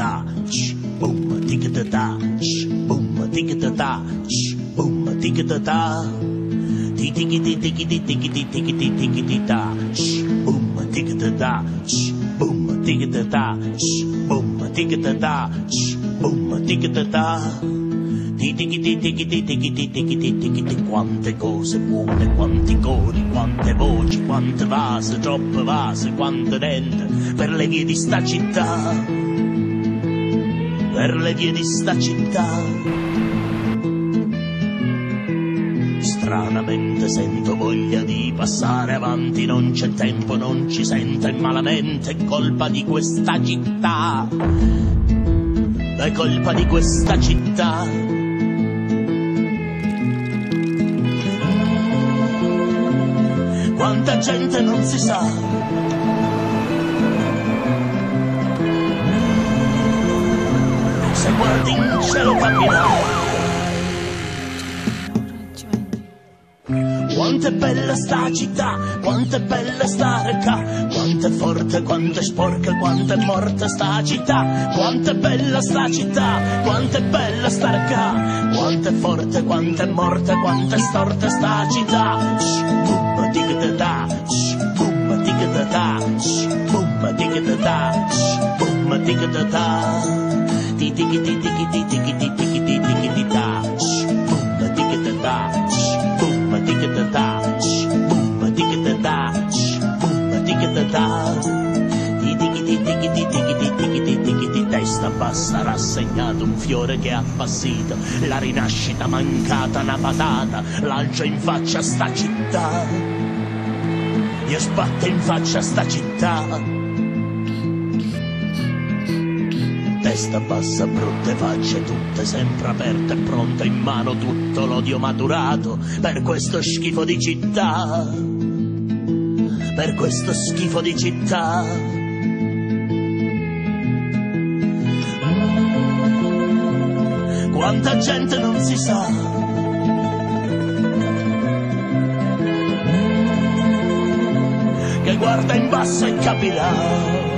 da, boom, tic da da, boom, tic da da, boom, tic da da. Tiki tiki tiki tiki tiki tiki tiki da, boom, tic da da, boom, tic da da, boom, tic da da, boom, tic da da. Quante cose buone, quanti cori, quante voci, quante vase, troppe vase, quante dente per le vie di sta città, per le vie di sta città. Stranamente sento voglia di passare avanti, non c'è tempo, non ci sento e malamente è colpa di questa città. È colpa di questa città. Quanta gente non si sa. Guardi in cielo capirà. Quanto è bella sta città, quanto è bella sta reca, quanto è forte, quanto è sporca, quanto è morta sta città, quanto è bella sta città, quanto è bella sta reca, quanto è forte, quanto è morta, quanto è storta sta città. Tic da da, boom, tic da da, tiki ti tiki ti tiki ti tiki ti tiki ti da, boom, tic da da. Boom, tic da da, boom, tic da da, boom, tic da da. Ti tiki ti tiki ti tiki ti tiki ti tiki ti testa bassa rassegnato un fiore che è appassito, la rinascita mancata una patata, lancia in faccia sta città. Io sbatte in faccia sta città. Testa bassa, brutte facce, tutte sempre aperte, pronte in mano tutto l'odio maturato per questo schifo di città. Per questo schifo di città. Quanta gente non si sa. Che guarda in basso e capirà.